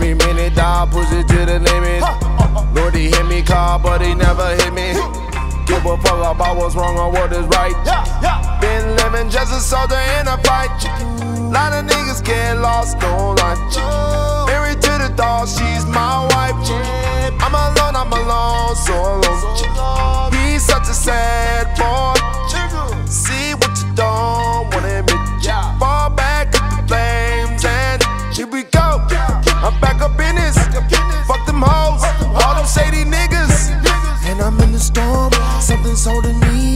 me minute, dog, push it to the limit. Lord, he hit me car, but he never hit me. Give a fuck about what's wrong or what is right. Been living just a soldier in a fight. Lot of niggas get lost, no lunch. Married to the dog, she's my wife. I'm alone, I'm alone, so alone.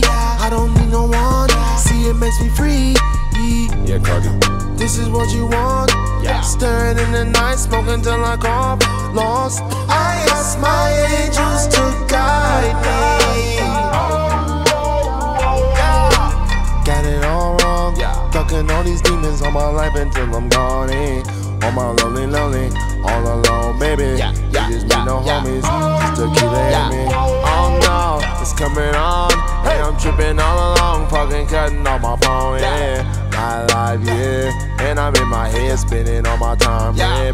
I don't need no one. See, it makes me free. Yeah, Cardi. This is what you want. Yeah. Stirring in the night, smoking till I come lost. I ask my angels to guide me. Got it all wrong. Yeah. Ducking all these demons on my life until I'm gone eh? in. On my lonely, lonely, all alone, baby. Yeah, yeah, just yeah, me, no homies, just to keep it Yeah. me. I'm tripping all along, fucking cutting off my phone, yeah. My life, yeah. And I'm in my head, spinning all my time, Yeah.